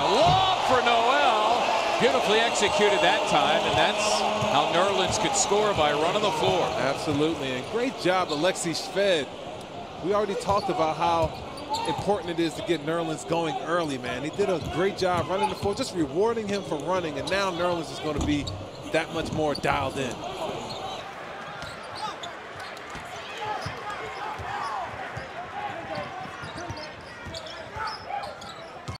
The lob for Noel. Beautifully executed that time, and that's how Nerlens could score by running the floor. Absolutely, and great job, Alexey Shved. We already talked about how important it is to get Nerlens going early, man. He did a great job running the floor, just rewarding him for running, and now Nerlens is going to be that much more dialed in.